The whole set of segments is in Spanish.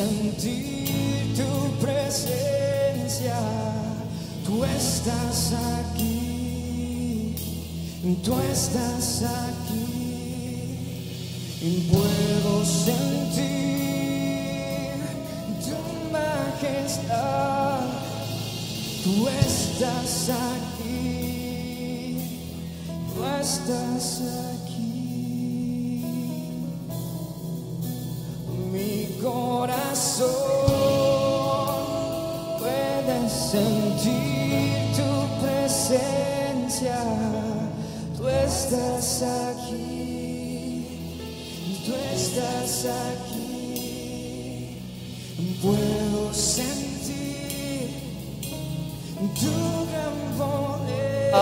sentir tu presencia. Tú estás aquí, tú estás aquí. Y puedo sentir tu majestad. Tú estás aquí, tú estás aquí. Sentir tu presencia. Tú estás aquí, tú estás aquí. Puedo sentir tu gran poder.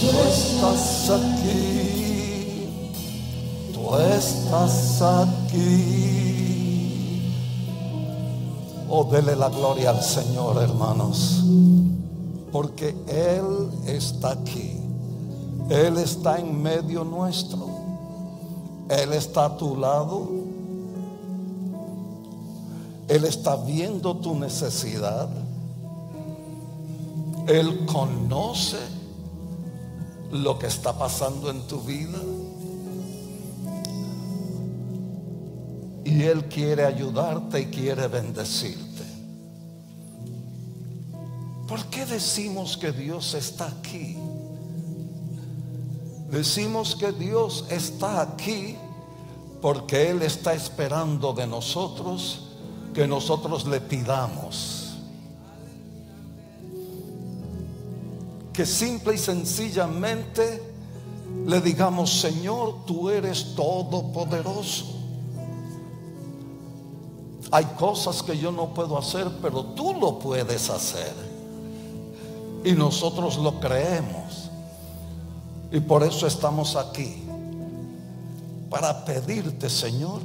Tú estás aquí, tú estás aquí. Dele la gloria al Señor, hermanos, porque Él está aquí. Él está en medio nuestro. Él está a tu lado. Él está viendo tu necesidad. Él conoce lo que está pasando en tu vida. Y Él quiere ayudarte y quiere bendecirte. ¿Por qué decimos que Dios está aquí? Decimos que Dios está aquí porque Él está esperando de nosotros que nosotros le pidamos. que simple y sencillamente le digamos, Señor, tú eres todopoderoso. Hay cosas que yo no puedo hacer, pero tú lo puedes hacer. Y nosotros lo creemos. Y por eso estamos aquí. Para pedirte, Señor,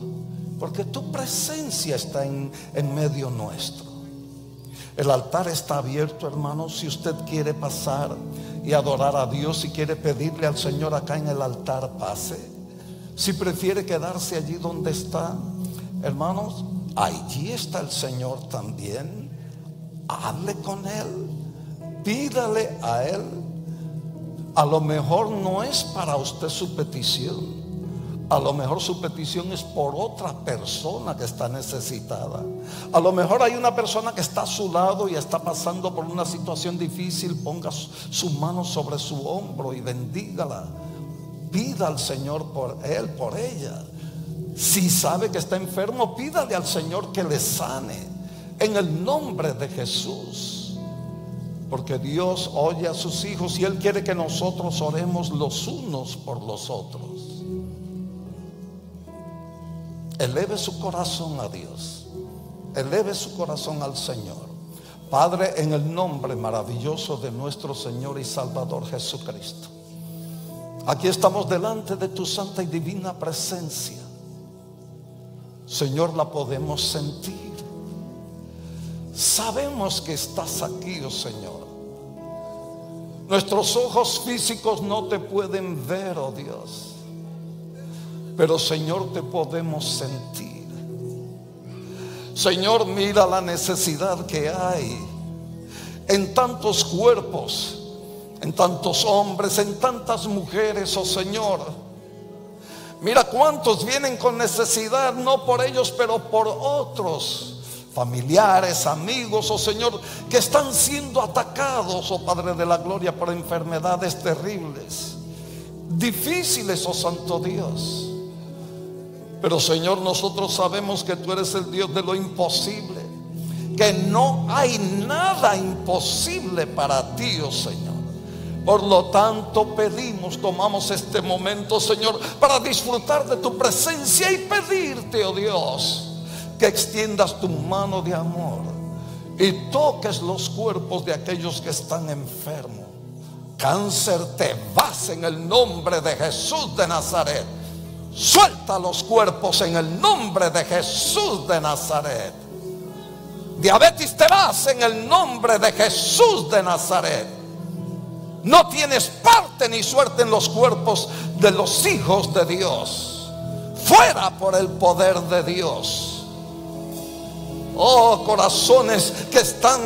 porque tu presencia está en, en medio nuestro. El altar está abierto, hermano. Si usted quiere pasar y adorar a Dios, si quiere pedirle al Señor acá en el altar, pase. Si prefiere quedarse allí donde está, hermanos, allí está el Señor también. Hable con Él. Pídale a Él. A lo mejor no es para usted su petición. A lo mejor su petición es por otra persona que está necesitada. A lo mejor hay una persona que está a su lado y está pasando por una situación difícil. Ponga su, mano sobre su hombro y bendígala. Pida al Señor por él, por ella. Si sabe que está enfermo, pídale al Señor que le sane. En el nombre de Jesús. Porque Dios oye a sus hijos y Él quiere que nosotros oremos los unos por los otros. Eleve su corazón a Dios. Eleve su corazón al Señor. Padre, en el nombre maravilloso de nuestro Señor y Salvador Jesucristo. Aquí estamos delante de tu santa y divina presencia. Señor, la podemos sentir. Sabemos que estás aquí, oh Señor. Nuestros ojos físicos no te pueden ver, oh Dios. Pero Señor, te podemos sentir. Señor, mira la necesidad que hay. en tantos cuerpos, en tantos hombres, en tantas mujeres, oh Señor. Mira cuántos vienen con necesidad, no por ellos, pero por otros. Familiares, amigos, oh Señor, que están siendo atacados, oh Padre de la Gloria, por enfermedades terribles, difíciles, oh Santo Dios. Pero Señor, nosotros sabemos que tú eres el Dios de lo imposible, que no hay nada imposible para ti, oh Señor. Por lo tanto, pedimos, tomamos este momento, Señor, para disfrutar de tu presencia y pedirte, oh Dios, que extiendas tu mano de amor y toques los cuerpos de aquellos que están enfermos. Cáncer, te vas en el nombre de Jesús de Nazaret. Suelta los cuerpos en el nombre de Jesús de Nazaret. Diabetes te vas en el nombre de Jesús de Nazaret. No tienes parte ni suerte en los cuerpos de los hijos de Dios. Fuera por el poder de Dios. Oh, corazones que están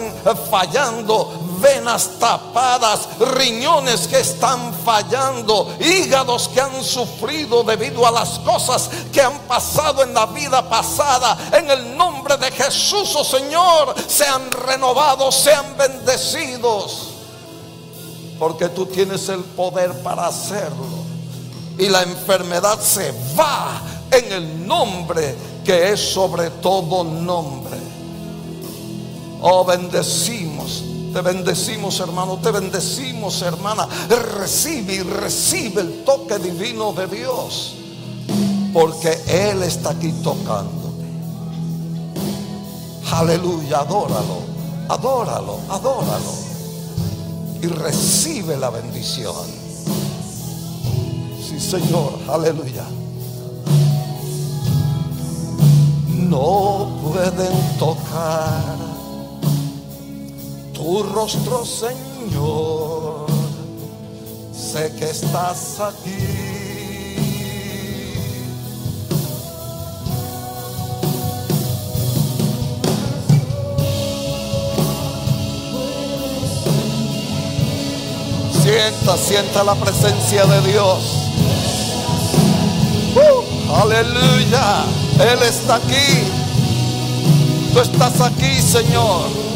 fallando, venas tapadas, riñones que están fallando, hígados que han sufrido debido a las cosas que han pasado en la vida pasada. En el nombre de Jesús, oh Señor, sean renovados, sean bendecidos. Porque tú tienes el poder para hacerlo. Y la enfermedad se va en el nombre que es sobre todo nombre. Oh, bendecimos, te bendecimos hermano, te bendecimos hermana. Recibe y recibe el toque divino de Dios. Porque Él está aquí tocándote. Aleluya, adóralo, adóralo, adóralo. Y recibe la bendición. Sí, Señor, aleluya. No pueden tocar tu rostro, Señor. Sé que estás aquí. Sienta, sienta la presencia de Dios. Uh, aleluya. Él está aquí. Tú estás aquí, Señor.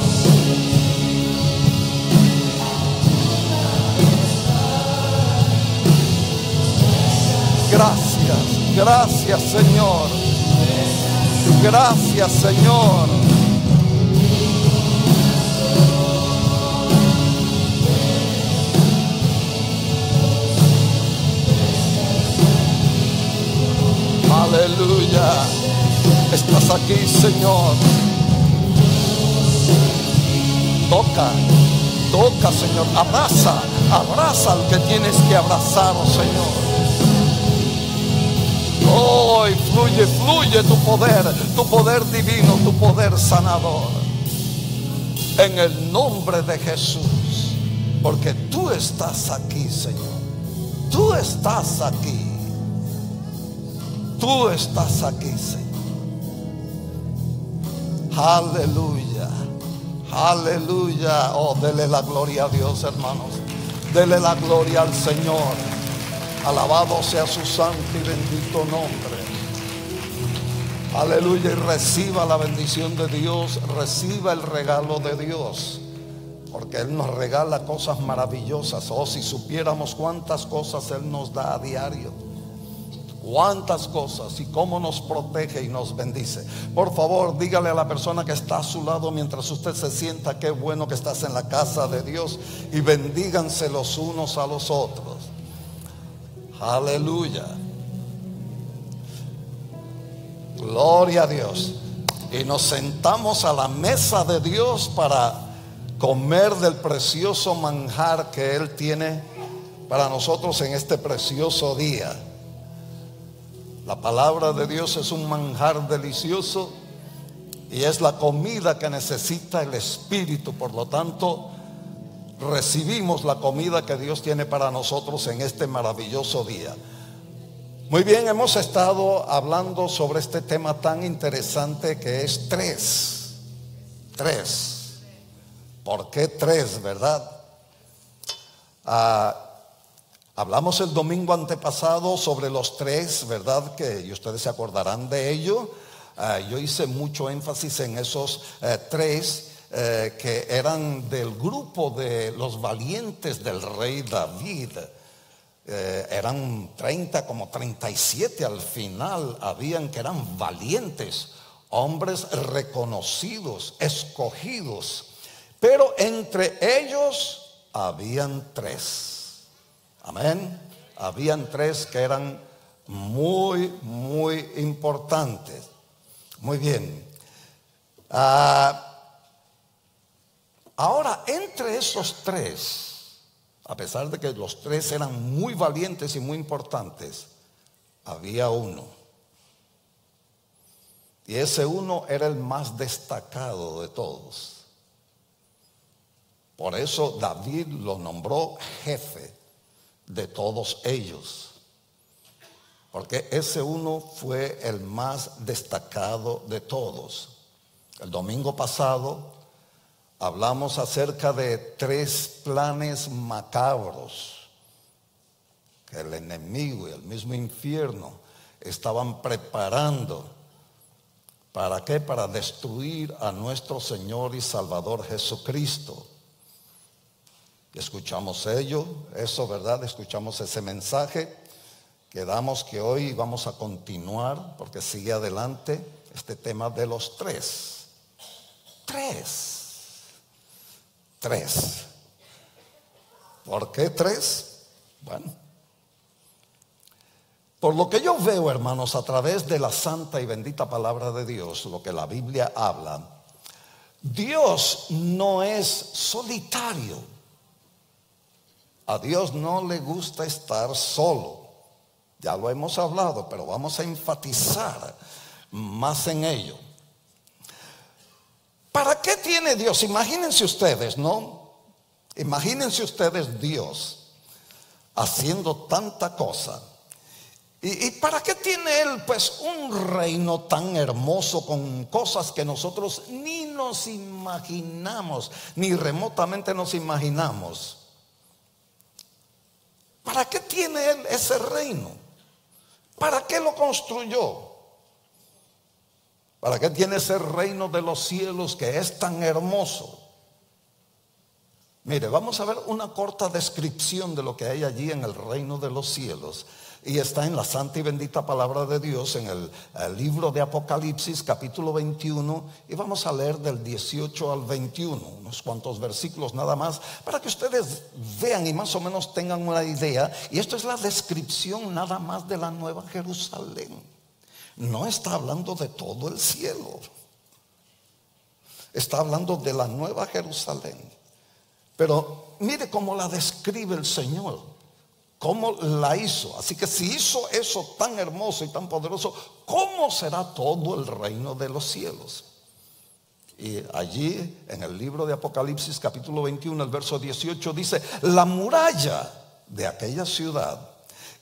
Gracias, gracias, Señor. Gracias, Señor. Aleluya. Estás aquí, Señor. Toca, toca, Señor. Abraza, abraza al que tienes que abrazar, oh Fluye, fluye tu poder, tu poder divino, tu poder sanador. En el nombre de Jesús. Porque tú estás aquí, Señor. Tú estás aquí. Tú estás aquí, Señor. Aleluya. Aleluya. Oh, dele la gloria a Dios, hermanos. Dele la gloria al Señor. Alabado sea su santo y bendito nombre. Aleluya. Y reciba la bendición de Dios. Reciba el regalo de Dios. Porque Él nos regala cosas maravillosas. Oh, si supiéramos cuántas cosas Él nos da a diario cuántas cosas y cómo nos protege y nos bendice. Por favor, dígale a la persona que está a su lado mientras usted se sienta, qué bueno que estás en la casa de Dios y bendíganse los unos a los otros. Aleluya. Gloria a Dios. Y nos sentamos a la mesa de Dios para comer del precioso manjar que Él tiene para nosotros en este precioso día. La palabra de Dios es un manjar delicioso y es la comida que necesita el Espíritu. Por lo tanto, recibimos la comida que Dios tiene para nosotros en este maravilloso día. Muy bien, hemos estado hablando sobre este tema tan interesante que es tres. Tres. ¿Por qué tres, verdad? Ah, hablamos el domingo antepasado sobre los tres, ¿verdad? Que y ustedes se acordarán de ello. Ah, yo hice mucho énfasis en esos eh, tres eh, que eran del grupo de los valientes del rey David. Eh, eran 30, como 37 al final, habían que eran valientes, hombres reconocidos, escogidos. Pero entre ellos habían tres. Amén. Habían tres que eran muy, muy importantes. Muy bien. Ah, ahora, entre esos tres, a pesar de que los tres eran muy valientes y muy importantes, había uno. Y ese uno era el más destacado de todos. Por eso David lo nombró jefe de todos ellos. Porque ese uno fue el más destacado de todos. El domingo pasado hablamos acerca de tres planes macabros que el enemigo y el mismo infierno estaban preparando. ¿Para qué? Para destruir a nuestro Señor y Salvador Jesucristo. Escuchamos ello, eso, ¿verdad? Escuchamos ese mensaje. Quedamos que hoy vamos a continuar, porque sigue adelante este tema de los tres. Tres. Tres. ¿Por qué tres? Bueno, por lo que yo veo, hermanos, a través de la santa y bendita palabra de Dios, lo que la Biblia habla, Dios no es solitario. A Dios no le gusta estar solo. Ya lo hemos hablado, pero vamos a enfatizar más en ello. ¿Para qué tiene Dios? Imagínense ustedes, ¿no? Imagínense ustedes Dios haciendo tanta cosa. ¿Y, ¿Y, para qué tiene Él pues un reino tan hermoso con cosas que nosotros ni nos imaginamos, ni remotamente nos imaginamos? ¿Para qué tiene él ese reino? ¿Para qué lo construyó? ¿Para qué tiene ese reino de los cielos que es tan hermoso? Mire, vamos a ver una corta descripción de lo que hay allí en el reino de los cielos y está en la santa y bendita palabra de Dios en el, libro de Apocalipsis capítulo 21 y vamos a leer del 18 al 21, unos cuantos versículos nada más para que ustedes vean y más o menos tengan una idea. Y esto es la descripción nada más de la nueva Jerusalén. No está hablando de todo el cielo. Está hablando de la nueva Jerusalén. Pero mire cómo la describe el Señor cómo la hizo. Así que si hizo eso tan hermoso y tan poderoso, ¿cómo será todo el reino de los cielos? Y allí en el libro de Apocalipsis capítulo 21, el verso 18 dice, la muralla de aquella ciudad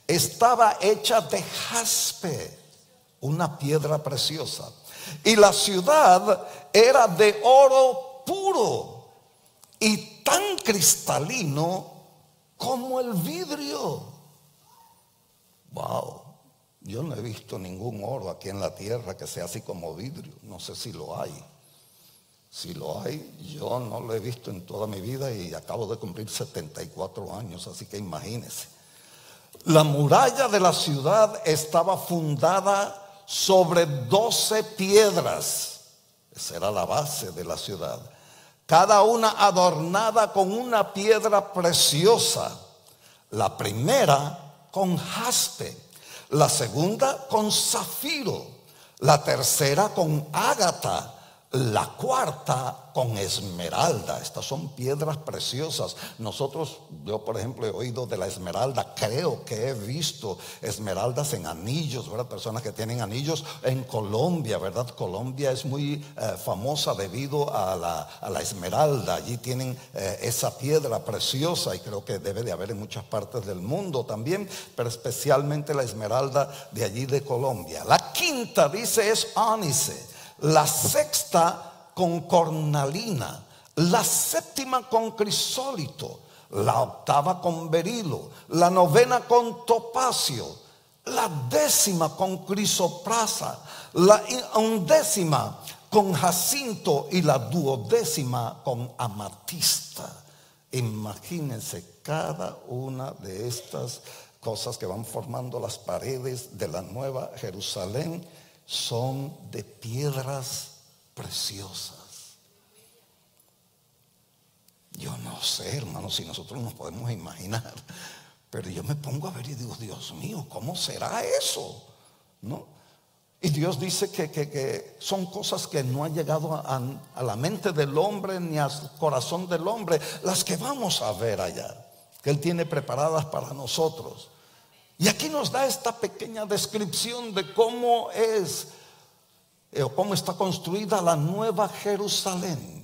estaba hecha de jaspe, una piedra preciosa. Y la ciudad era de oro puro y tan cristalino como el vidrio. Wow, yo no he visto ningún oro aquí en la tierra que sea así como vidrio. No sé si lo hay. Si lo hay, yo no lo he visto en toda mi vida y acabo de cumplir 74 años, así que imagínense. La muralla de la ciudad estaba fundada sobre 12 piedras. Esa era la base de la ciudad cada una adornada con una piedra preciosa. La primera con jaspe, la segunda con zafiro, la tercera con ágata, la cuarta con esmeralda. Estas son piedras preciosas. Nosotros, yo por ejemplo he oído de la esmeralda, creo que he visto esmeraldas en anillos, ¿verdad? Personas que tienen anillos en Colombia, ¿verdad? Colombia es muy eh, famosa debido a la, esmeralda. Allí tienen eh, esa piedra preciosa y creo que debe de haber en muchas partes del mundo también, pero especialmente la esmeralda de allí de Colombia. La quinta dice es ónice. La sexta con cornalina, la séptima con crisólito, la octava con berilo, la novena con topacio, la décima con crisoprasa, la undécima con jacinto y la duodécima con amatista. Imagínense cada una de estas cosas que van formando las paredes de la nueva Jerusalén son de piedras preciosas. Yo no sé, hermano, si nosotros nos podemos imaginar, pero yo me pongo a ver y digo, Dios mío, ¿cómo será eso? ¿No? Y Dios dice que, que- que son cosas que no han llegado a, a la mente del hombre ni al corazón del hombre, las que vamos a ver allá, que Él tiene preparadas para nosotros. Y aquí nos da esta pequeña descripción de cómo es eh, o cómo está construida la nueva Jerusalén.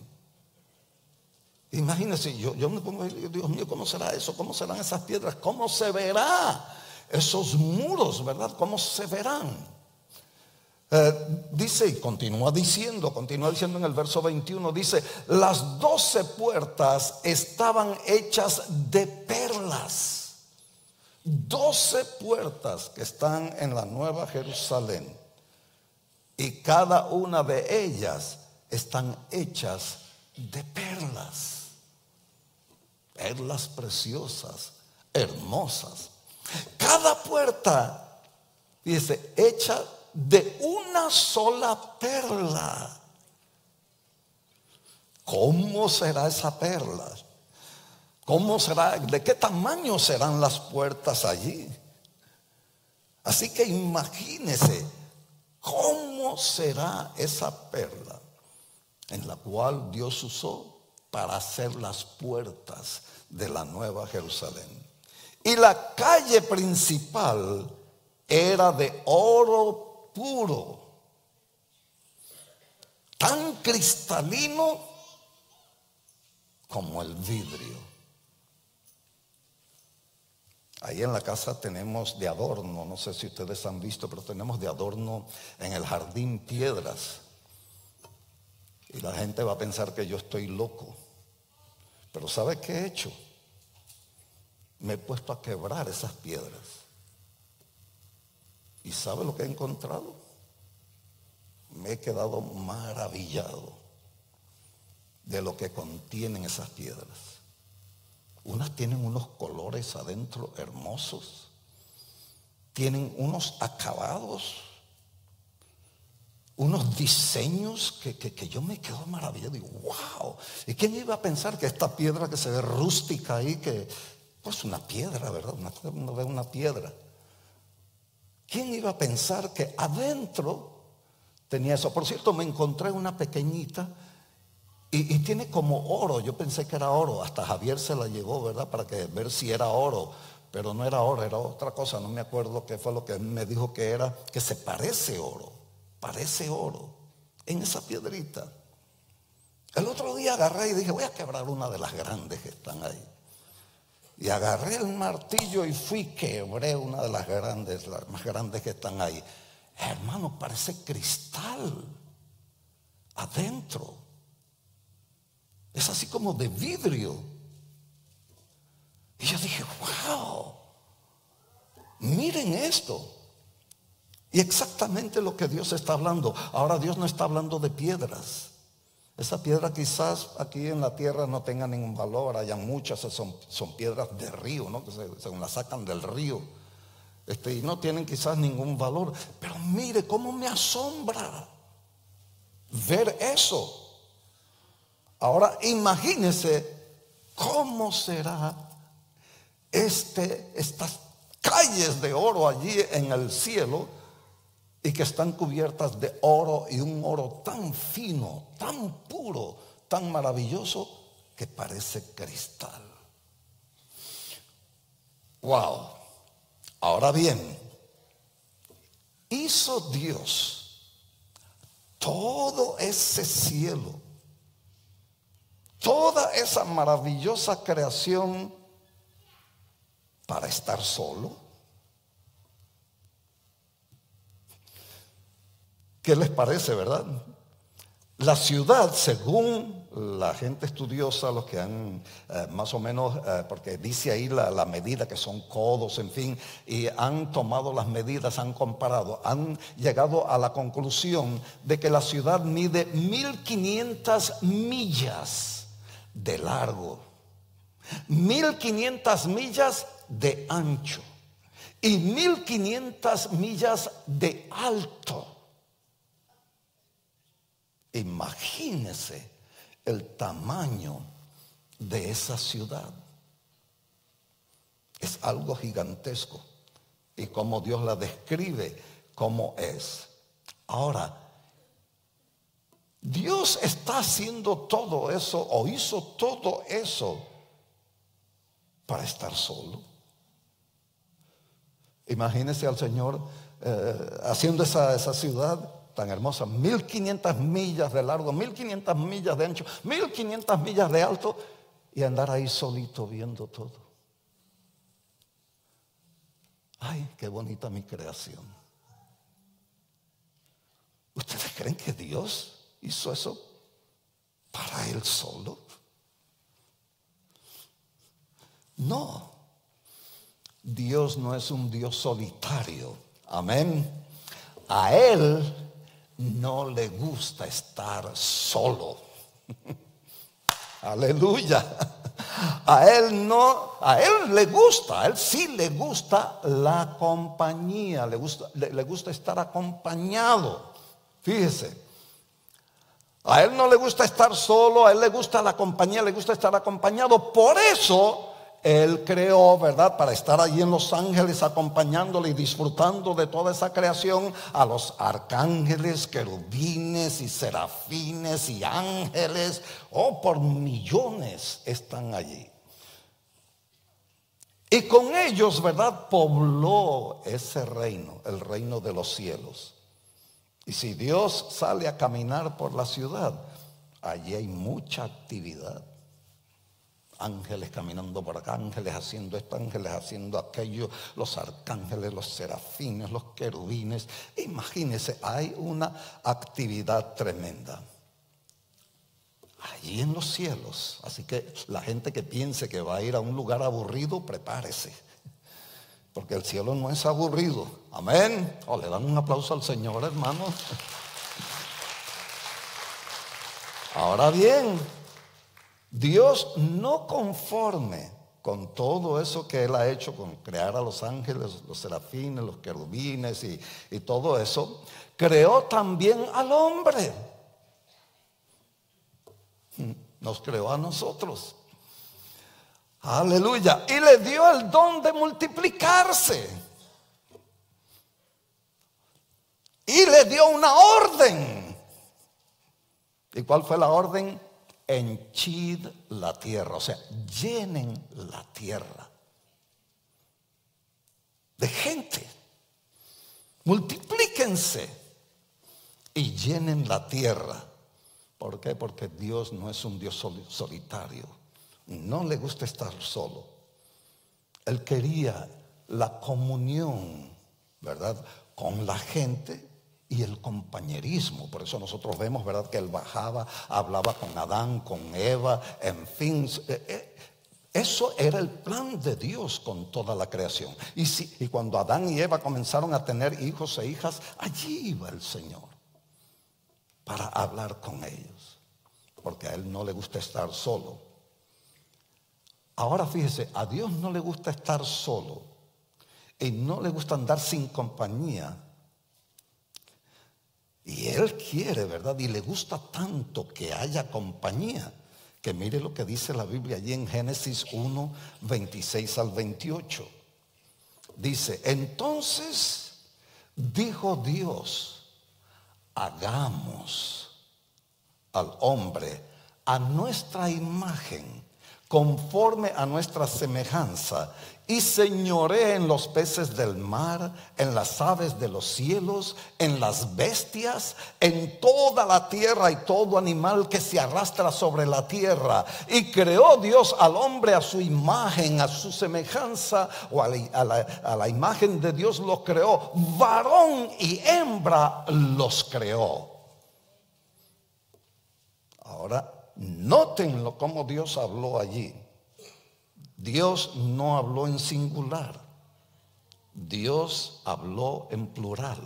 Imagínense, yo, yo me pongo, Dios mío, ¿cómo será eso? ¿Cómo serán esas piedras? ¿Cómo se verá esos muros, verdad? ¿Cómo se verán? Eh, dice y continúa diciendo, continúa diciendo en el verso 21, dice, las doce puertas estaban hechas de perlas. Doce puertas que están en la nueva Jerusalén. Y cada una de ellas están hechas de perlas. Perlas preciosas, hermosas. Cada puerta, dice, hecha de una sola perla. ¿Cómo será esa perla? ¿Cómo será? ¿De qué tamaño serán las puertas allí? Así que imagínese cómo será esa perla en la cual Dios usó para hacer las puertas de la nueva Jerusalén. Y la calle principal era de oro puro, tan cristalino como el vidrio. Ahí en la casa tenemos de adorno, no sé si ustedes han visto, pero tenemos de adorno en el jardín piedras. Y la gente va a pensar que yo estoy loco. Pero ¿sabe qué he hecho? Me he puesto a quebrar esas piedras. ¿Y sabe lo que he encontrado? Me he quedado maravillado de lo que contienen esas piedras. Unas tienen unos colores adentro hermosos. Tienen unos acabados. Unos diseños que, que- yo me quedo maravillado. Digo, wow. ¿Y quién iba a pensar que esta piedra que se ve rústica ahí, que pues una piedra, ¿verdad? Uno ve una piedra. ¿Quién iba a pensar que adentro tenía eso? Por cierto, me encontré una pequeñita y, tiene como oro. Yo pensé que era oro. Hasta Javier se la llevó, ¿verdad? Para que ver si era oro. Pero no era oro, era otra cosa. No me acuerdo qué fue lo que me dijo que era. Que se parece oro. Parece oro. En esa piedrita. El otro día agarré y dije, voy a quebrar una de las grandes que están ahí. Y agarré el martillo y fui, quebré una de las grandes, las más grandes que están ahí. Hermano, parece cristal adentro. Es así como de vidrio. Y yo dije, wow, miren esto. Y exactamente lo que Dios está hablando. Ahora Dios no está hablando de piedras. Esa piedra quizás aquí en la tierra no tenga ningún valor. Hayan muchas, son, son piedras de río, ¿no? Que se, las sacan del río. Este, y no tienen quizás ningún valor. Pero mire cómo me asombra ver eso. Ahora imagínese cómo será este, estas calles de oro allí en el cielo y que están cubiertas de oro y un oro tan fino, tan puro, tan maravilloso que parece cristal. Wow. Ahora bien, hizo Dios todo ese cielo, toda esa maravillosa creación para estar solo. ¿Qué les parece, verdad? La ciudad, según la gente estudiosa, los que han eh, más o menos, eh, porque dice ahí la, medida que son codos, en fin, y han tomado las medidas, han comparado, han llegado a la conclusión de que la ciudad mide 1500 millas de largo, 1500 millas de ancho y 1500 millas de alto. Imagínese el tamaño de esa ciudad. Es algo gigantesco. Y como Dios la describe, como es. Ahora, Dios está haciendo todo eso o hizo todo eso para estar solo. Imagínese al Señor eh, haciendo esa, esa ciudad tan hermosa, 1500 millas de largo, 1500 millas de ancho, 1500 millas de alto y andar ahí solito viendo todo. Ay, qué bonita mi creación. ¿Ustedes creen que Dios hizo eso para él solo? No. Dios no es un Dios solitario. Amén. A Él no le gusta estar solo. Aleluya. A él no, a él le gusta, a él sí le gusta la compañía, le gusta, le, le gusta estar acompañado. Fíjese, a él no le gusta estar solo, a él le gusta la compañía, le gusta estar acompañado. Por eso él creó, ¿verdad? Para estar allí en los ángeles acompañándole y disfrutando de toda esa creación a los arcángeles, querubines y serafines y ángeles. Oh, por millones están allí. Y con ellos, ¿verdad? Pobló ese reino, el reino de los cielos. Y si Dios sale a caminar por la ciudad, allí hay mucha actividad ángeles caminando por acá, ángeles haciendo esto, ángeles haciendo aquello, los arcángeles, los serafines, los querubines. Imagínense, hay una actividad tremenda. Allí en los cielos. Así que la gente que piense que va a ir a un lugar aburrido, prepárese. Porque el cielo no es aburrido. Amén. O le dan un aplauso al Señor, hermano. Ahora bien, Dios no conforme con todo eso que Él ha hecho, con crear a los ángeles, los serafines, los querubines y, y todo eso, creó también al hombre. Nos creó a nosotros. Aleluya. Y le dio el don de multiplicarse. Y le dio una orden. ¿Y cuál fue la orden? henchid la tierra, o sea, llenen la tierra de gente. Multiplíquense y llenen la tierra. ¿Por qué? Porque Dios no es un Dios solitario. No le gusta estar solo. Él quería la comunión, ¿verdad? Con la gente y el compañerismo. Por eso nosotros vemos, ¿verdad?, que él bajaba, hablaba con Adán, con Eva, en fin. Eh, eh, eso era el plan de Dios con toda la creación. Y, si, y cuando Adán y Eva comenzaron a tener hijos e hijas, allí iba el Señor para hablar con ellos. Porque a Él no le gusta estar solo. Ahora fíjese, a Dios no le gusta estar solo y no le gusta andar sin compañía y Él quiere, ¿verdad? Y le gusta tanto que haya compañía. Que mire lo que dice la Biblia allí en Génesis 1, 26 al 28. Dice, entonces dijo Dios, hagamos al hombre a nuestra imagen, conforme a nuestra semejanza, y señoré en los peces del mar, en las aves de los cielos, en las bestias, en toda la tierra y todo animal que se arrastra sobre la tierra. Y creó Dios al hombre a su imagen, a su semejanza, o a la, imagen de Dios los creó. Varón y hembra los creó. Ahora, nótenlo cómo Dios habló allí. Dios no habló en singular. Dios habló en plural.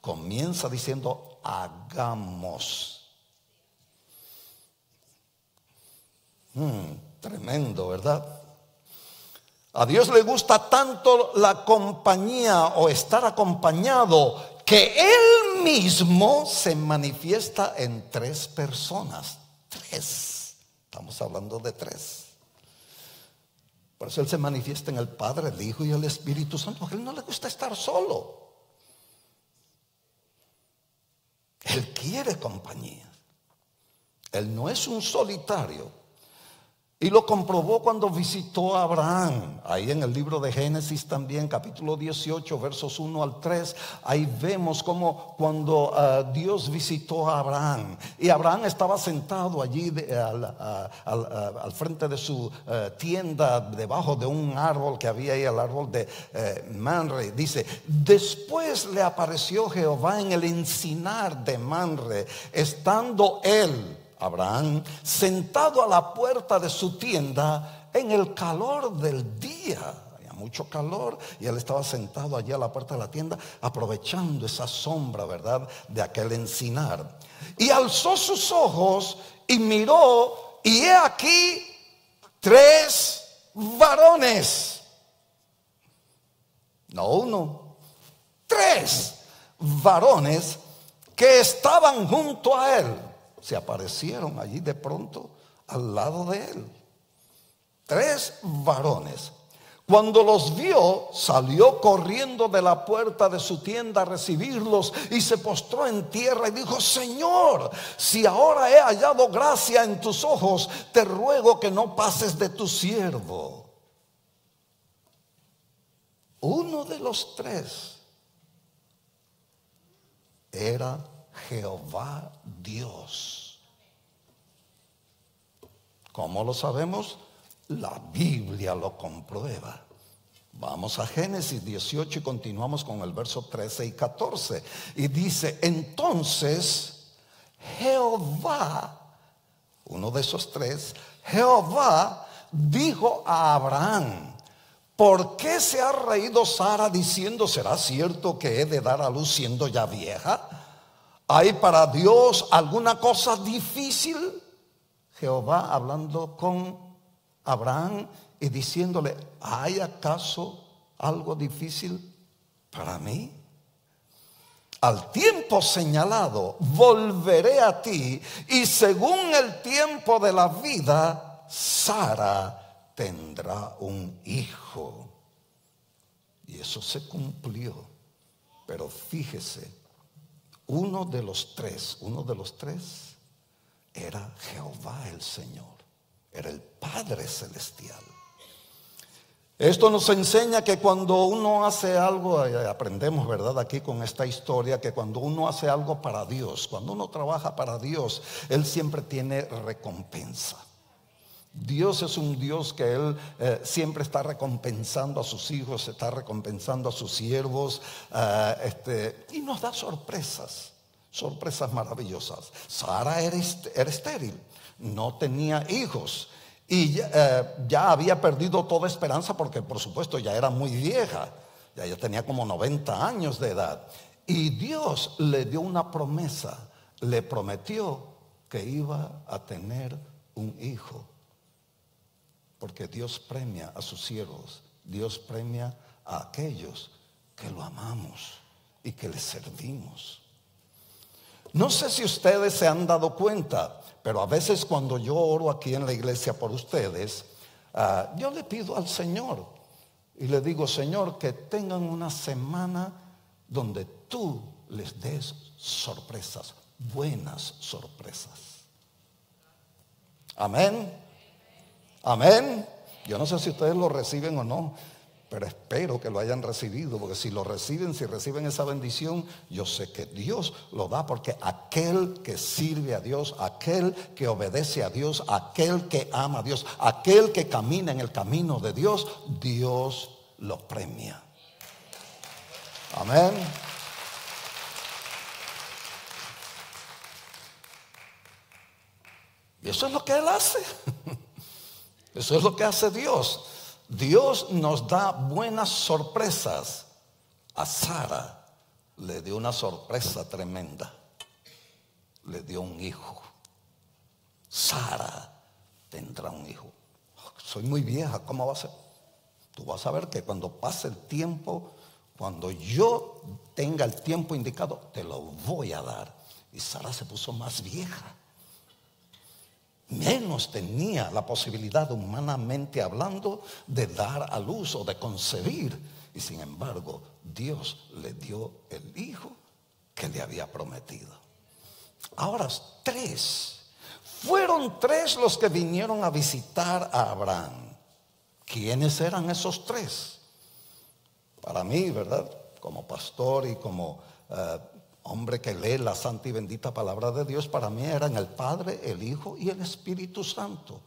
Comienza diciendo, hagamos. Mm, tremendo, ¿verdad? A Dios le gusta tanto la compañía o estar acompañado que Él mismo se manifiesta en tres personas. Tres. Estamos hablando de tres. Por eso Él se manifiesta en el Padre, el Hijo y el Espíritu Santo. A Él no le gusta estar solo. Él quiere compañía. Él no es un solitario. Y lo comprobó cuando visitó a Abraham. Ahí en el libro de Génesis también, capítulo 18, versos 1 al 3. Ahí vemos como cuando ah, Dios visitó a Abraham. Y Abraham estaba sentado allí de- al, a- al- a- al frente de su tienda, debajo de un árbol que había ahí, el árbol de eh, Manre. Dice, después le apareció Jehová en el encinar de Manre, estando él. Abraham, sentado a la puerta de su tienda en el calor del día. Había mucho calor y él estaba sentado allí a la puerta de la tienda aprovechando esa sombra, ¿verdad? De aquel encinar. Y alzó sus ojos y miró y he aquí tres varones. No uno, tres varones que estaban junto a él. Se aparecieron allí de pronto al lado de él. Tres varones. Cuando los vio, salió corriendo de la puerta de su tienda a recibirlos y se postró en tierra y dijo, Señor, si ahora he hallado gracia en tus ojos, te ruego que no pases de tu siervo. Uno de los tres era Jehová Dios. ¿Cómo lo sabemos? La Biblia lo comprueba. Vamos a Génesis 18 y continuamos con el verso 13 y 14. Y dice, entonces Jehová, uno de esos tres, Jehová dijo a Abraham, ¿por qué se ha reído Sara diciendo, será cierto que he de dar a luz siendo ya vieja? ¿Hay para Dios alguna cosa difícil? Jehová hablando con Abraham y diciéndole, ¿hay acaso algo difícil para mí? Al tiempo señalado volveré a ti y según el tiempo de la vida, Sara tendrá un hijo. Y eso se cumplió. Pero fíjese, uno de los tres, uno de los tres era Jehová el Señor, era el Padre Celestial. Esto nos enseña que cuando uno hace algo, eh, aprendemos, ¿verdad? Aquí con esta historia, que cuando uno hace algo para Dios, cuando uno trabaja para Dios, Él siempre tiene recompensa. Dios es un Dios que Él eh, siempre está recompensando a sus hijos, está recompensando a sus siervos, eh, este, y nos da sorpresas, sorpresas maravillosas. Sara era, est- era estéril, no tenía hijos. Y ya, eh, ya había perdido toda esperanza porque por supuesto ya era muy vieja, ya, ya tenía como 90 años de edad. Y Dios le dio una promesa, le prometió que iba a tener un hijo. Porque Dios premia a sus siervos, Dios premia a aquellos que lo amamos y que le servimos. No sé si ustedes se han dado cuenta, pero a veces cuando yo oro aquí en la iglesia por ustedes, ah, yo le pido al Señor y le digo, Señor, que tengan una semana donde tú les des sorpresas, buenas sorpresas. Amén. Amén. Yo no sé si ustedes lo reciben o no, pero espero que lo hayan recibido, porque si lo reciben, si reciben esa bendición, yo sé que Dios lo da, porque aquel que sirve a Dios, aquel que obedece a Dios, aquel que ama a Dios, aquel que camina en el camino de Dios, Dios lo premia. Amén. Y eso es lo que Él hace. Eso es lo que hace Dios. Dios nos da buenas sorpresas. A Sara le dio una sorpresa tremenda. Le dio un hijo. Sara tendrá un hijo. Soy muy vieja, ¿cómo va a ser? Tú vas a ver que cuando pase el tiempo, cuando yo tenga el tiempo indicado, te lo voy a dar. Y Sara se puso más vieja. Menos tenía la posibilidad, humanamente hablando, de dar a luz o de concebir. Y sin embargo, Dios le dio el hijo que le había prometido. Ahora, tres. Fueron tres los que vinieron a visitar a Abraham. ¿Quiénes eran esos tres? Para mí, ¿verdad? Como pastor y como eh, hombre que lee la santa y bendita palabra de Dios, para mí eran el Padre, el Hijo y el Espíritu Santo.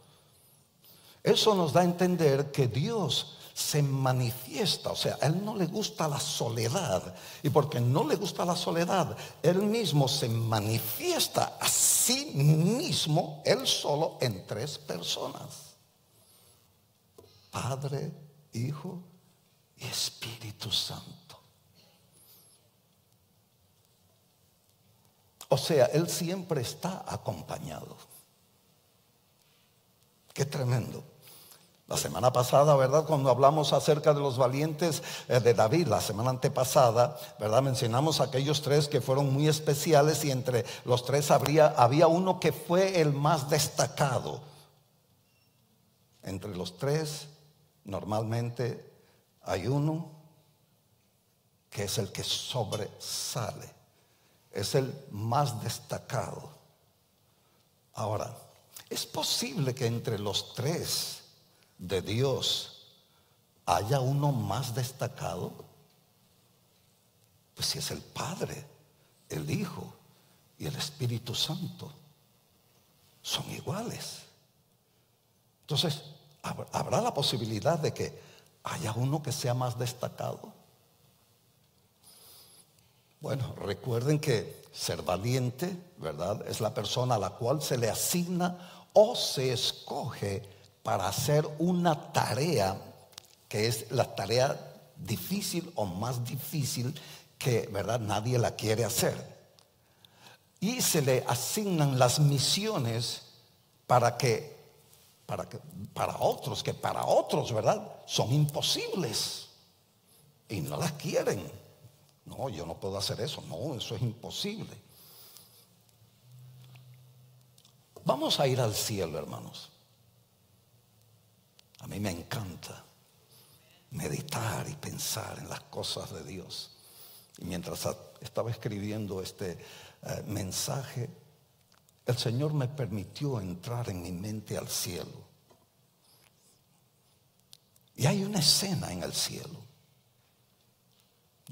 Eso nos da a entender que Dios se manifiesta, o sea, a Él no le gusta la soledad. Y porque no le gusta la soledad, Él mismo se manifiesta a sí mismo, Él solo, en tres personas. Padre, Hijo y Espíritu Santo. O sea, Él siempre está acompañado. Qué tremendo. La semana pasada, ¿verdad? Cuando hablamos acerca de los valientes eh, de David, la semana antepasada, ¿verdad? Mencionamos aquellos tres que fueron muy especiales y entre los tres había uno que fue el más destacado. Entre los tres, normalmente hay uno que es el que sobresale es el más destacado. Ahora, ¿es posible que entre los tres de Dios haya uno más destacado? Pues si es el Padre, el Hijo y el Espíritu Santo, son iguales. Entonces, ¿habrá la posibilidad de que haya uno que sea más destacado? Bueno, recuerden que ser valiente, ¿verdad? Es la persona a la cual se le asigna o se escoge para hacer una tarea que es la tarea difícil o más difícil que, ¿verdad? Nadie la quiere hacer. Y se le asignan las misiones para que, para que, para otros, que para otros, ¿verdad? Son imposibles y no las quieren. No, yo no puedo hacer eso. No, eso es imposible. Vamos a ir al cielo, hermanos. A mí me encanta meditar y pensar en las cosas de Dios. Y mientras estaba escribiendo este eh, mensaje, el Señor me permitió entrar en mi mente al cielo. Y hay una escena en el cielo.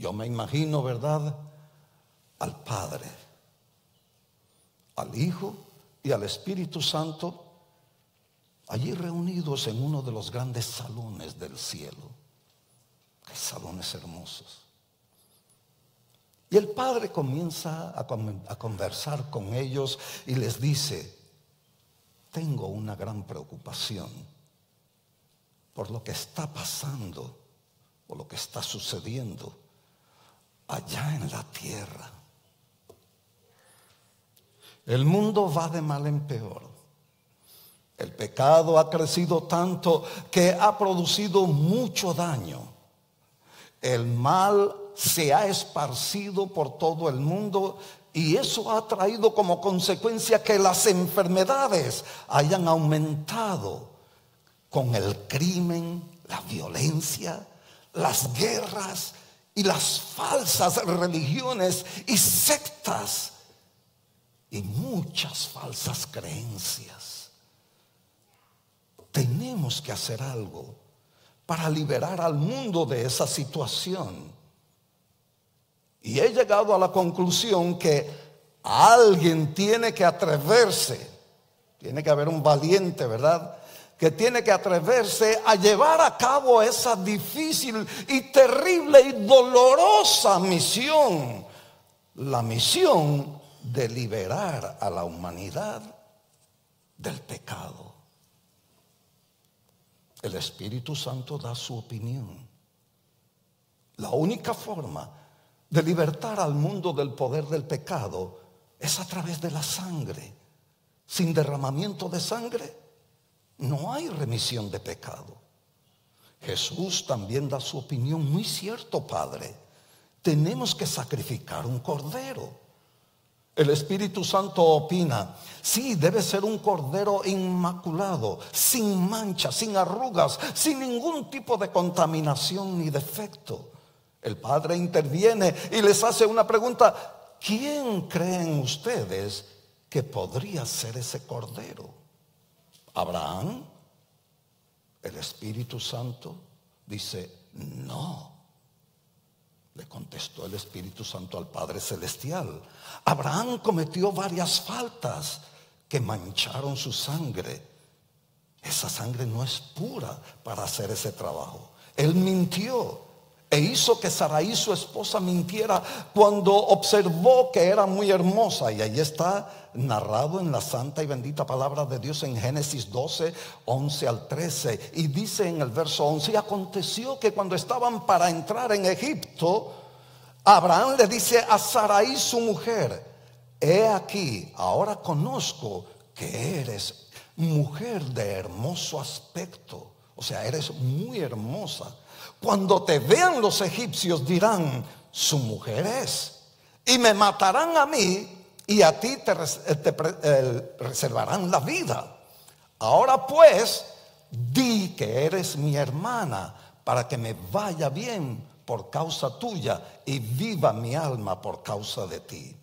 Yo me imagino, ¿verdad? Al Padre, al Hijo y al Espíritu Santo allí reunidos en uno de los grandes salones del cielo. Hay salones hermosos. Y el Padre comienza a, conversar con ellos y les dice, tengo una gran preocupación por lo que está pasando, o lo que está sucediendo allá en la tierra. El mundo va de mal en peor. El pecado ha crecido tanto que ha producido mucho daño. El mal se ha esparcido por todo el mundo y eso ha traído como consecuencia que las enfermedades hayan aumentado con el crimen, la violencia, las guerras, y las falsas religiones y sectas y muchas falsas creencias. Tenemos que hacer algo para liberar al mundo de esa situación. Y he llegado a la conclusión que alguien tiene que atreverse, tiene que haber un valiente, ¿verdad? Que tiene que atreverse a llevar a cabo esa difícil y terrible y dolorosa misión. La misión de liberar a la humanidad del pecado. El Espíritu Santo da su opinión. La única forma de libertar al mundo del poder del pecado es a través de la sangre. Sin derramamiento de sangre no hay remisión de pecado. Jesús también da su opinión, muy cierto, Padre. Tenemos que sacrificar un cordero. El Espíritu Santo opina, sí, debe ser un cordero inmaculado, sin mancha, sin arrugas, sin ningún tipo de contaminación ni defecto. El Padre interviene y les hace una pregunta, ¿quién creen ustedes que podría ser ese cordero? ¿Abraham? El Espíritu Santo dice, no. Le contestó el Espíritu Santo al Padre Celestial. Abraham cometió varias faltas que mancharon su sangre. Esa sangre no es pura para hacer ese trabajo. Él mintió e hizo que Saraí, su esposa, mintiera cuando observó que era muy hermosa. Y ahí está narrado en la santa y bendita palabra de Dios en Génesis 12, 11 al 13. Y dice en el verso 11, y aconteció que cuando estaban para entrar en Egipto, Abraham le dice a Saraí, su mujer, he aquí, ahora conozco que eres mujer de hermoso aspecto. O sea, eres muy hermosa. Cuando te vean los egipcios dirán, su mujer es. Y me matarán a mí y a ti te, eh, reservarán la vida. Ahora pues, di que eres mi hermana para que me vaya bien por causa tuya y viva mi alma por causa de ti.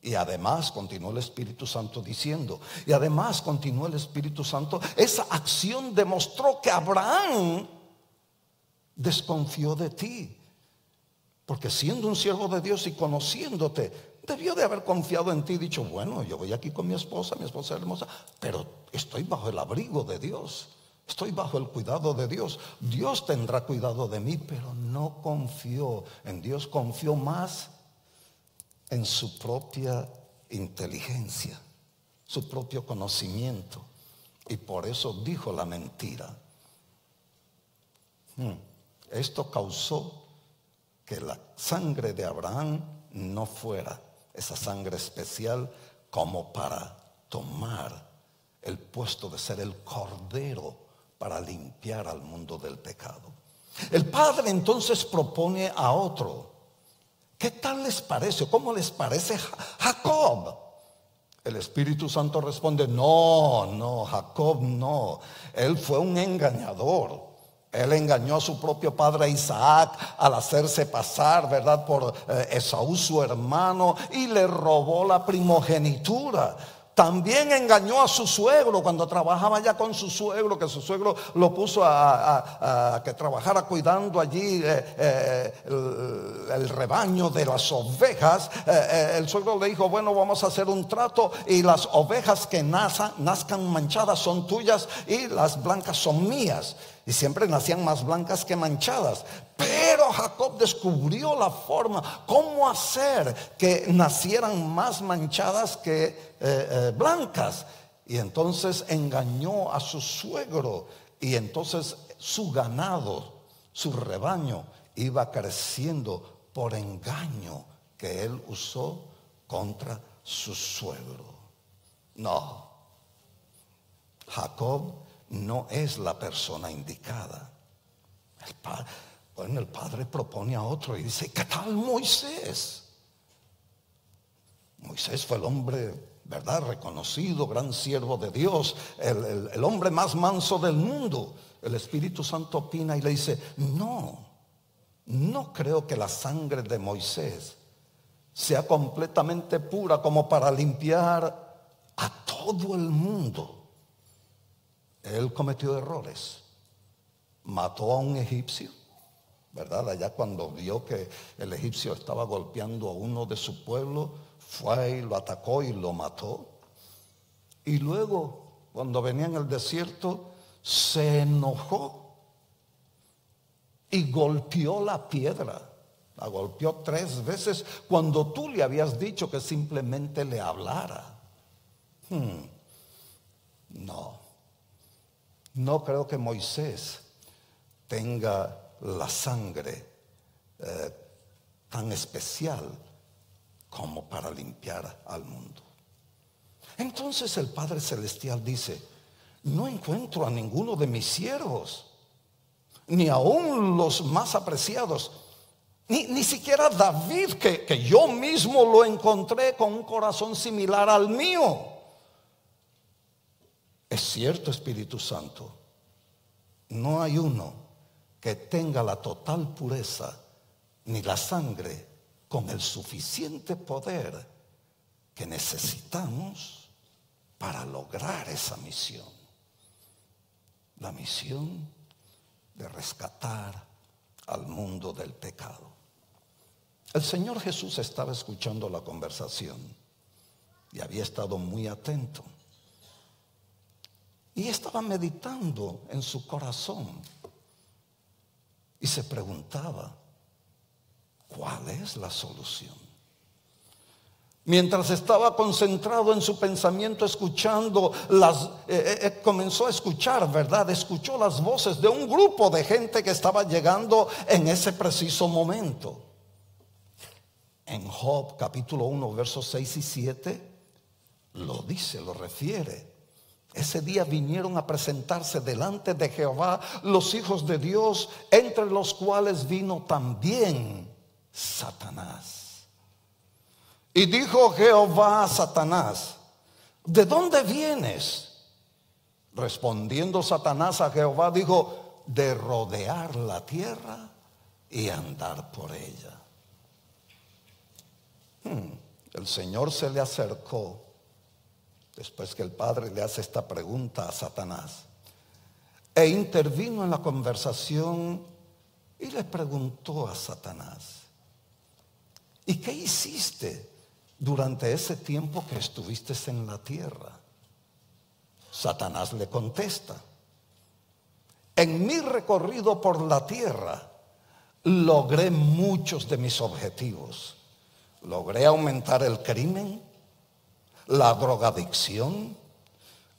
Y además, continuó el Espíritu Santo diciendo, y además continuó el Espíritu Santo, esa acción demostró que Abraham desconfió de ti. Porque siendo un siervo de Dios y conociéndote, debió de haber confiado en ti y dicho, bueno, yo voy aquí con mi esposa, mi esposa es hermosa, pero estoy bajo el abrigo de Dios. Estoy bajo el cuidado de Dios. Dios tendrá cuidado de mí, pero no confió en Dios, confió más en su propia inteligencia, su propio conocimiento. Y por eso dijo la mentira. Hmm. Esto causó que la sangre de Abraham no fuera esa sangre especial como para tomar el puesto de ser el cordero para limpiar al mundo del pecado. El padre entonces propone a otro. ¿Qué tal les parece? ¿Cómo les parece Jacob? El Espíritu Santo responde, no, no, Jacob no. Él fue un engañador. Él engañó a su propio padre Isaac al hacerse pasar, ¿verdad?, por eh, Esaú, su hermano, y le robó la primogenitura. También engañó a su suegro cuando trabajaba ya con su suegro, que su suegro lo puso a, que trabajara cuidando allí eh, eh, el, rebaño de las ovejas. el suegro le dijo, bueno, vamos a hacer un trato y las ovejas que nazcan manchadas son tuyas y las blancas son mías y siempre nacían más blancas que manchadas. Pero Jacob descubrió la forma, cómo hacer que nacieran más manchadas que eh, eh, blancas. Y entonces engañó a su suegro y entonces su ganado, su rebaño iba creciendo por engaño que él usó contra su suegro. No, Jacob no es la persona indicada. El padre, bueno, el padre propone a otro y dice, ¿qué tal Moisés? Moisés fue el hombre, ¿verdad? Reconocido, gran siervo de Dios, el, el hombre más manso del mundo. El Espíritu Santo opina y le dice, no, no creo que la sangre de Moisés sea completamente pura como para limpiar a todo el mundo. Él cometió errores. Mató a un egipcio, ¿verdad? Allá cuando vio que el egipcio estaba golpeando a uno de su pueblo, fue y lo atacó y lo mató. Y luego, cuando venía en el desierto, se enojó y golpeó la piedra. La golpeó tres veces cuando tú le habías dicho que simplemente le hablara. Hmm. No, no creo que Moisés tenga la sangre eh, tan especial como para limpiar al mundo. Entonces el Padre Celestial dice, no encuentro a ninguno de mis siervos, ni aun los más apreciados, ni, ni siquiera David, que, que yo mismo lo encontré con un corazón similar al mío. Es cierto, Espíritu Santo, no hay uno que tenga la total pureza ni la sangre con el suficiente poder que necesitamos para lograr esa misión. La misión de rescatar al mundo del pecado. El Señor Jesús estaba escuchando la conversación y había estado muy atento. Y estaba meditando en su corazón y se preguntaba, ¿cuál es la solución? Mientras estaba concentrado en su pensamiento, escuchando las, eh, eh, comenzó a escuchar, ¿verdad? Escuchó las voces de un grupo de gente que estaba llegando en ese preciso momento. En Job capítulo 1, versos 6 y 7, lo dice, lo refiere. Ese día vinieron a presentarse delante de Jehová los hijos de Dios, entre los cuales vino también Satanás. Y dijo Jehová a Satanás, ¿de dónde vienes? Respondiendo Satanás a Jehová, dijo, de rodear la tierra y andar por ella. Hmm, El Señor se le acercó después que el Padre le hace esta pregunta a Satanás e intervino en la conversación y le preguntó a Satanás, ¿y qué hiciste durante ese tiempo que estuviste en la tierra? Satanás le contesta, en mi recorrido por la tierra logré muchos de mis objetivos. Logré aumentar el crimen, la drogadicción,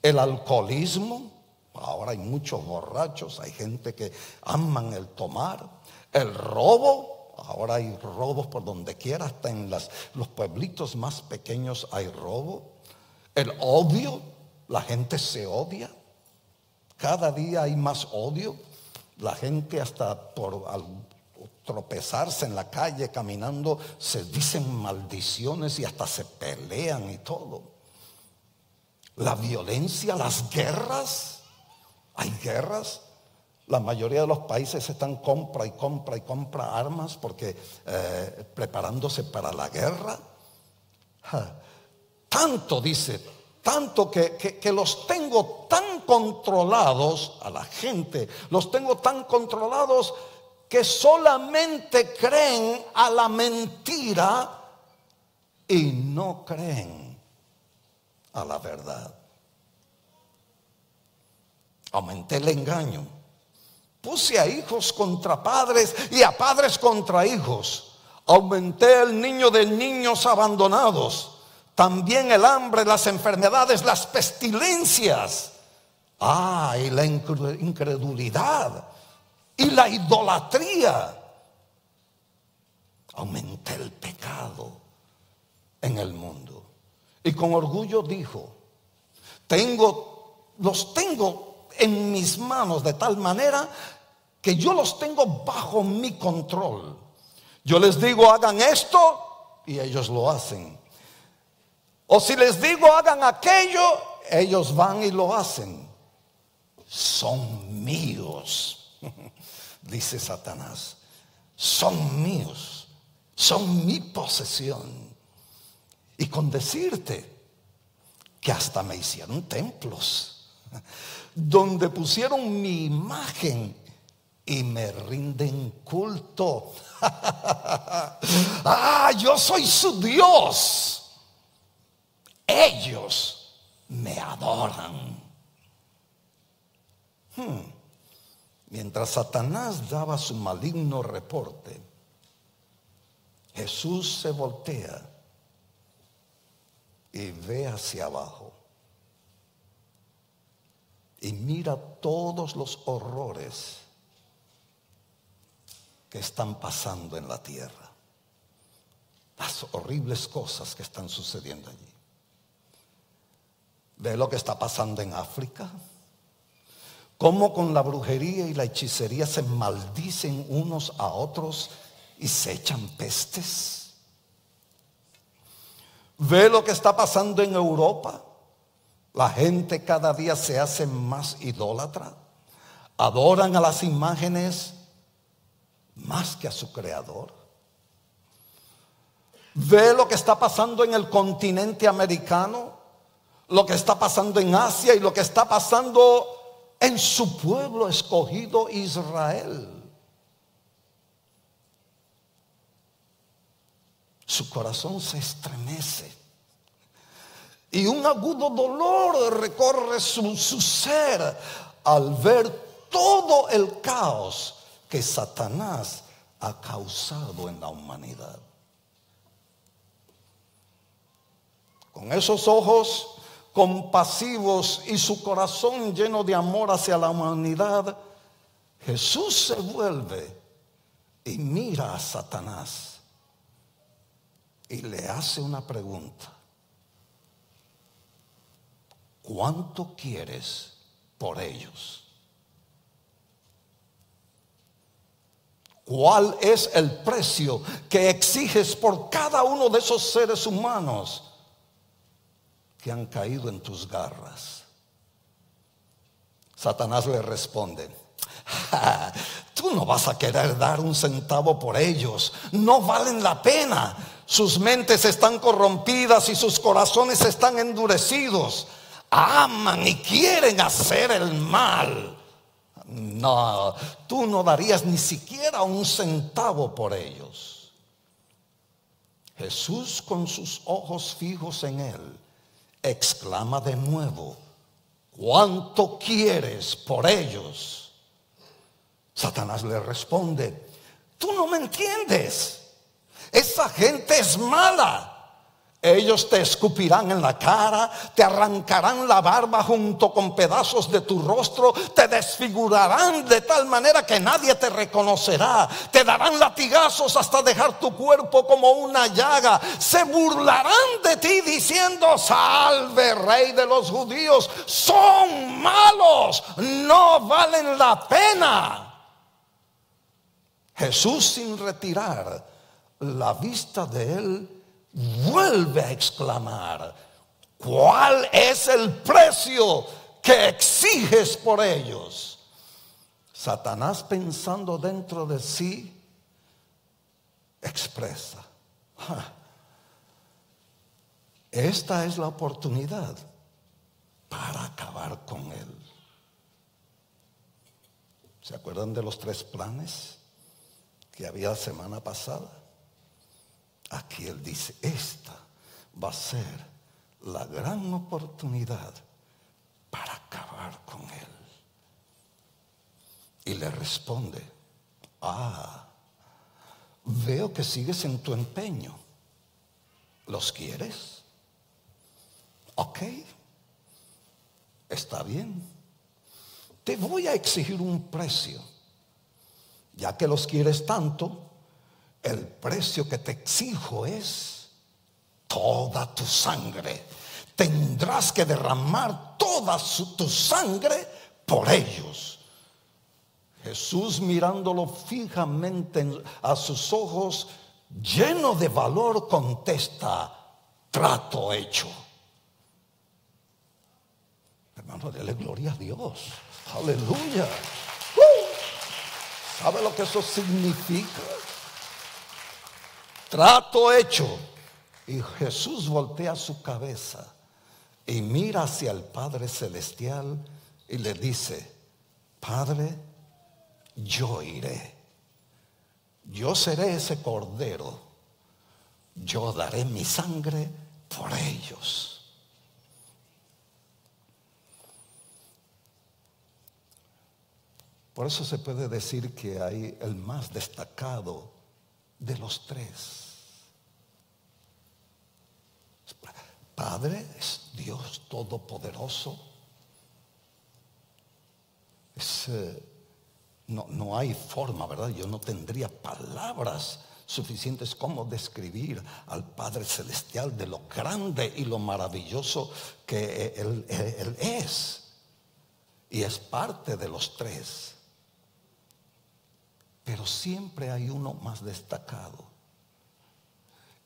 el alcoholismo. Ahora hay muchos borrachos, hay gente que aman el tomar, el robo. Ahora hay robos por donde quiera, hasta en los pueblitos más pequeños hay robo. El odio, la gente se odia. Cada día hay más odio. La gente hasta por al tropezarse en la calle caminando se dicen maldiciones y hasta se pelean y todo. La violencia, las guerras. Hay guerras. La mayoría de los países están compra y compra y compra armas porque eh, preparándose para la guerra. Tanto dice, tanto que- que los tengo tan controlados a la gente, los tengo tan controlados que solamente creen a la mentira y no creen a la verdad. Aumenté el engaño. Puse a hijos contra padres y a padres contra hijos. Aumenté el niño de niños abandonados. También el hambre, las enfermedades, las pestilencias. Ah, y la incre- incredulidad y la idolatría. Aumenté el pecado en el mundo. Y con orgullo dijo, tengo, los tengo en mis manos de tal manera que yo los tengo bajo mi control. Yo les digo, hagan esto y ellos lo hacen. O si les digo, hagan aquello, ellos van y lo hacen. Son míos, dice Satanás. Son míos, son mi posesión. Y con decirte que hasta me hicieron templos donde pusieron mi imagen y me rinden culto. ah, yo soy su Dios. Ellos me adoran. Hmm. Mientras Satanás daba su maligno reporte, Jesús se voltea y ve hacia abajo. y mira todos los horrores que están pasando en la tierra. Las horribles cosas que están sucediendo allí. Ve lo que está pasando en África. Cómo con la brujería y la hechicería se maldicen unos a otros y se echan pestes. Ve lo que está pasando en Europa. La gente cada día se hace más idólatra. Adoran a las imágenes más que a su creador. Ve lo que está pasando en el continente americano, lo que está pasando en Asia y lo que está pasando en su pueblo escogido Israel. Su corazón se estremece. Y un agudo dolor recorre su, su ser al ver todo el caos que Satanás ha causado en la humanidad. Con esos ojos compasivos y su corazón lleno de amor hacia la humanidad, Jesús se vuelve y mira a Satanás y le hace una pregunta. ¿Cuánto quieres por ellos? ¿Cuál es el precio que exiges por cada uno de esos seres humanos que han caído en tus garras? Satanás le responde, "Ja, tú no vas a querer dar un centavo por ellos, no valen la pena. Sus mentes están corrompidas y sus corazones están endurecidos. Aman y quieren hacer el mal. No, tú no darías ni siquiera un centavo por ellos. Jesús con sus ojos fijos en él exclama de nuevo, ¿cuánto quieres por ellos? Satanás le responde, tú no me entiendes, esa gente es mala. Ellos te escupirán en la cara, te arrancarán la barba junto con pedazos de tu rostro, te desfigurarán de tal manera que nadie te reconocerá, te darán latigazos hasta dejar tu cuerpo como una llaga, se burlarán de ti diciendo, salve rey de los judíos, son malos, no valen la pena. Jesús sin retirar la vista de él, vuelve a exclamar, ¿cuál es el precio que exiges por ellos? Satanás pensando dentro de sí, expresa, "Ja, esta es la oportunidad para acabar con él. ¿Se acuerdan de los tres planes que había la semana pasada? Aquí él dice, esta va a ser la gran oportunidad para acabar con él. Y le responde, ah, veo que sigues en tu empeño. ¿Los quieres? Ok, está bien. Te voy a exigir un precio. Ya que los quieres tanto, el precio que te exijo es toda tu sangre. Tendrás que derramar toda tu sangre por ellos. Jesús mirándolo fijamente en- a sus ojos, lleno de valor, contesta, trato hecho. Hermano, dele gloria a Dios. Aleluya. ¡Uh! ¿Sabe lo que eso significa? Trato hecho. Y Jesús voltea su cabeza y mira hacia el Padre Celestial y le dice, Padre, yo iré. Yo seré ese cordero. Yo daré mi sangre por ellos. Por eso se puede decir que hay el más destacado de los tres. Padre es Dios Todopoderoso. es, eh, no, no hay forma, ¿verdad? Yo no tendría palabras suficientes como describir al Padre Celestial de lo grande y lo maravilloso que Él- Él es. Y es parte de los tres. Pero siempre hay uno más destacado.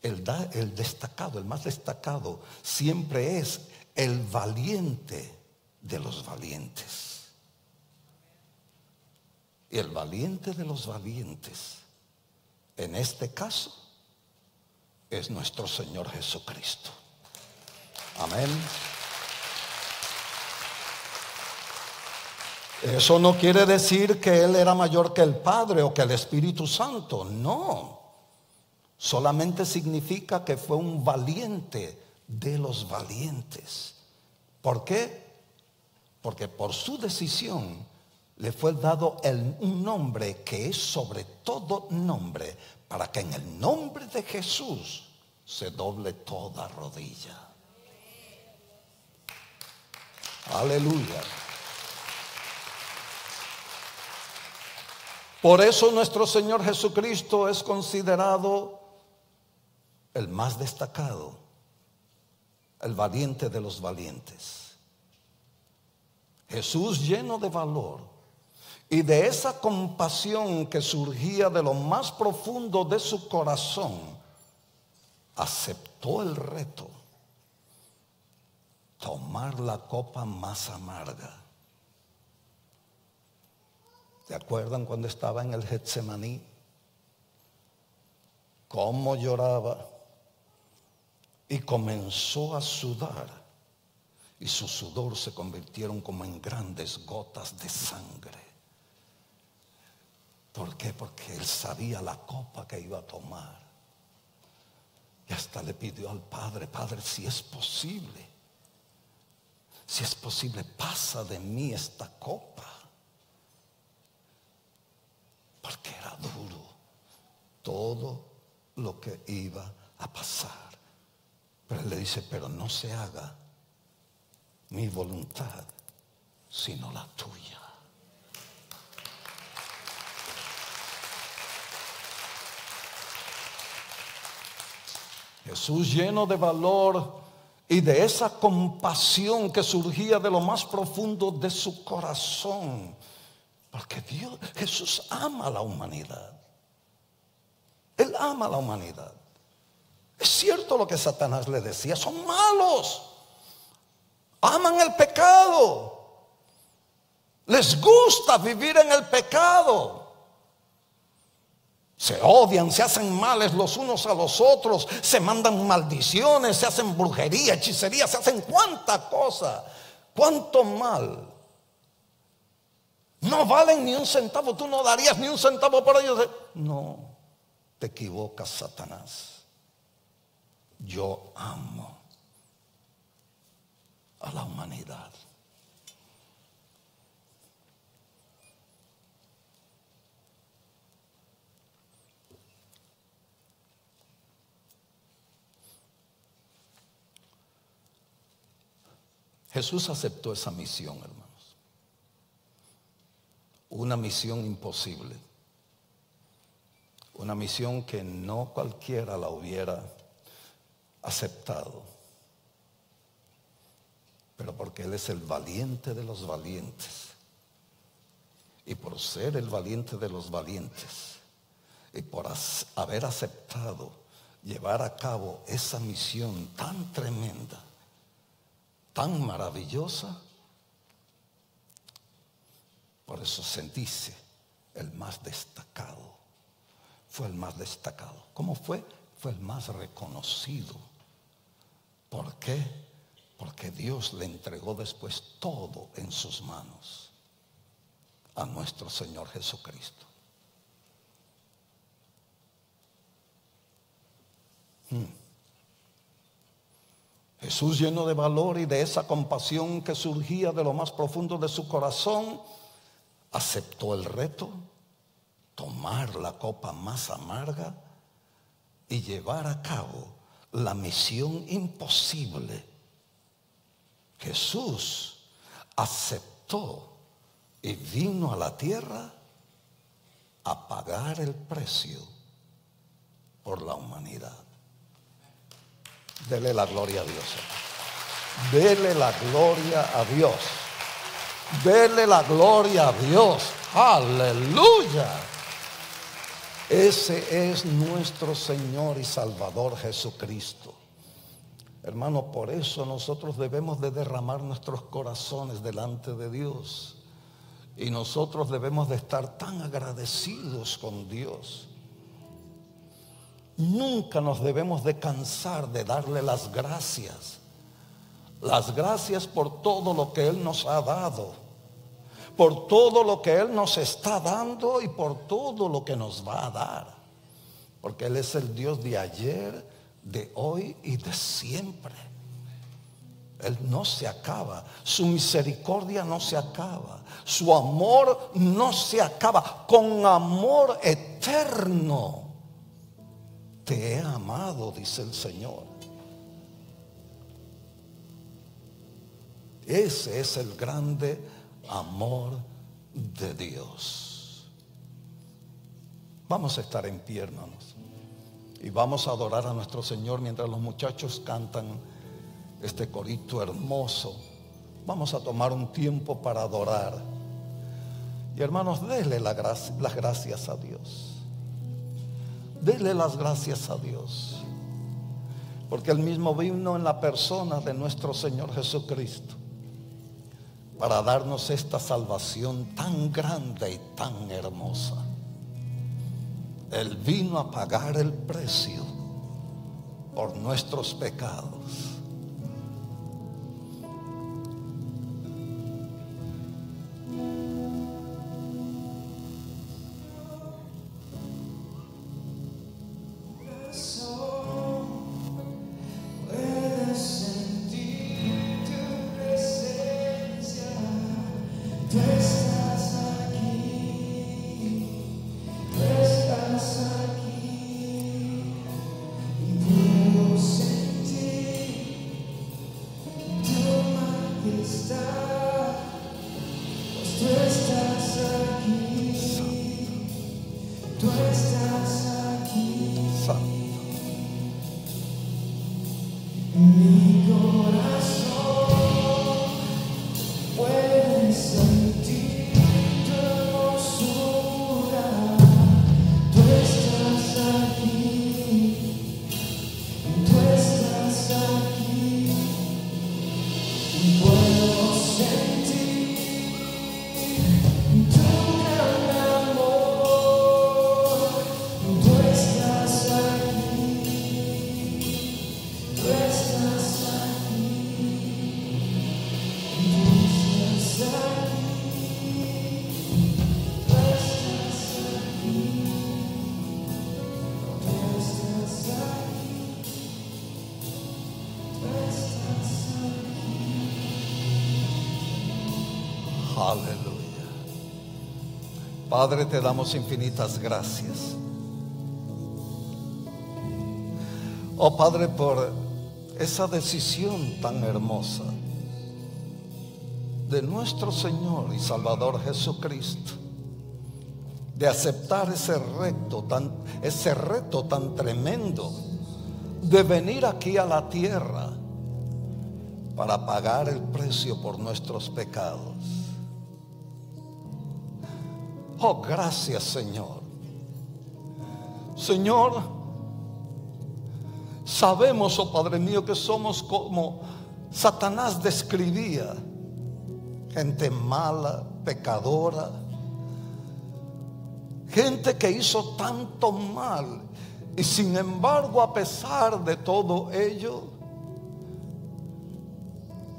El, da- el destacado, el más destacado, siempre es el valiente de los valientes. Y el valiente de los valientes, en este caso, es nuestro Señor Jesucristo. Amén. Eso no quiere decir que Él era mayor que el Padre o que el Espíritu Santo. No. Solamente significa que fue un valiente de los valientes. ¿Por qué? Porque por su decisión le fue dado el- un nombre que es sobre todo nombre, para que en el nombre de Jesús se doble toda rodilla. Aleluya. Por eso nuestro Señor Jesucristo es considerado el más destacado, el valiente de los valientes. Jesús lleno de valor y de esa compasión que surgía de lo más profundo de su corazón, aceptó el reto, tomar la copa más amarga. ¿Se acuerdan cuando estaba en el Getsemaní? Cómo lloraba y comenzó a sudar y su sudor se convirtieron como en grandes gotas de sangre. ¿Por qué? Porque él sabía la copa que iba a tomar. Y hasta le pidió al Padre, Padre, si es posible, si es posible, pasa de mí esta copa. Porque era duro todo lo que iba a pasar. Pero él le dice, pero no se haga mi voluntad, sino la tuya. Jesús lleno de valor y de esa compasión que surgía de lo más profundo de su corazón. Porque Dios, Jesús ama a la humanidad. Él ama a la humanidad. Es cierto lo que Satanás le decía, son malos. Aman el pecado. Les gusta vivir en el pecado. Se odian, se hacen males los unos a los otros, se mandan maldiciones, se hacen brujería, hechicería, se hacen cuánta cosa, cuánto mal. No valen ni un centavo, tú no darías ni un centavo por ellos. No, te equivocas, Satanás. Yo amo a la humanidad. Jesús aceptó esa misión. Una misión imposible. Una misión que no cualquiera la hubiera aceptado. Pero porque Él es el valiente de los valientes. Y por ser el valiente de los valientes. Y por haber aceptado llevar a cabo esa misión tan tremenda tan maravillosa. Por eso se dice el más destacado. Fue el más destacado. ¿Cómo fue? Fue el más reconocido. ¿Por qué? Porque Dios le entregó después todo en sus manos a nuestro Señor Jesucristo. Jesús lleno de valor y de esa compasión que surgía de lo más profundo de su corazón, aceptó el reto, tomar la copa más amarga y llevar a cabo la misión imposible. Jesús aceptó y vino a la tierra a pagar el precio por la humanidad. Dele la gloria a Dios. Dele la gloria a Dios. Dele la gloria a Dios. Aleluya. Ese es nuestro Señor y Salvador Jesucristo. Hermano, por eso nosotros debemos de derramar nuestros corazones delante de Dios. Y nosotros debemos de estar tan agradecidos con Dios. Nunca nos debemos de cansar de darle las gracias. Las gracias por todo lo que Él nos ha dado. Por todo lo que Él nos está dando y por todo lo que nos va a dar. Porque Él es el Dios de ayer, de hoy y de siempre. Él no se acaba. Su misericordia no se acaba. Su amor no se acaba. Con amor eterno te he amado, dice el Señor. Ese es el grande amor de Dios. Vamos a estar en pie, hermanos. Y vamos a adorar a nuestro Señor mientras los muchachos cantan este corito hermoso. Vamos a tomar un tiempo para adorar. Y hermanos, déle la gracia- las gracias a Dios. Dele las gracias a Dios. Porque Él mismo vino en la persona de nuestro Señor Jesucristo para darnos esta salvación tan grande y tan hermosa. Él vino a pagar el precio por nuestros pecados. Padre, te damos infinitas gracias. Oh Padre, por esa decisión tan hermosa de nuestro Señor y Salvador Jesucristo de aceptar ese reto tan ese reto tan tremendo de venir aquí a la tierra para pagar el precio por nuestros pecados. Oh, gracias Señor. Señor, sabemos, oh Padre mío, que somos como Satanás describía, gente mala, pecadora, gente que hizo tanto mal. Y sin embargo a pesar de todo ello,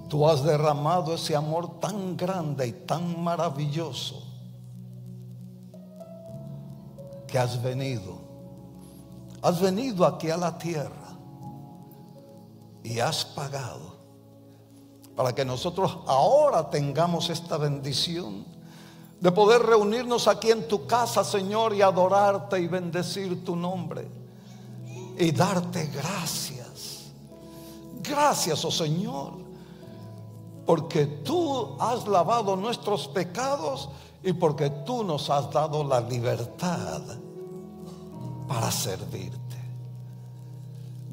tú has derramado ese amor tan grande y tan maravilloso que has venido. Has venido aquí a la tierra y has pagado para que nosotros ahora tengamos esta bendición de poder reunirnos aquí en tu casa, Señor, y adorarte y bendecir tu nombre y darte gracias. Gracias, oh Señor, porque tú has lavado nuestros pecados y porque tú nos has dado la libertad para servirte.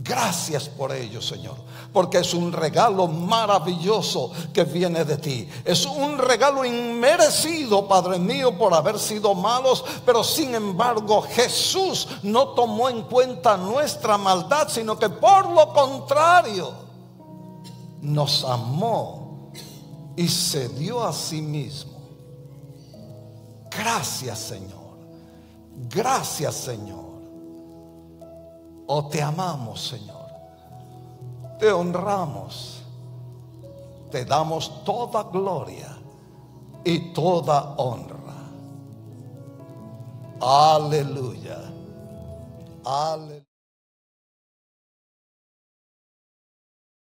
Gracias por ello, Señor, porque es un regalo maravilloso que viene de ti. Es un regalo inmerecido, Padre mío, por haber sido malos, pero sin embargo Jesús no tomó en cuenta nuestra maldad, sino que por lo contrario nos amó y se dio a sí mismo. Gracias, Señor. Gracias, Señor. Oh, te amamos, Señor. Te honramos. Te damos toda gloria y toda honra. Aleluya. Aleluya.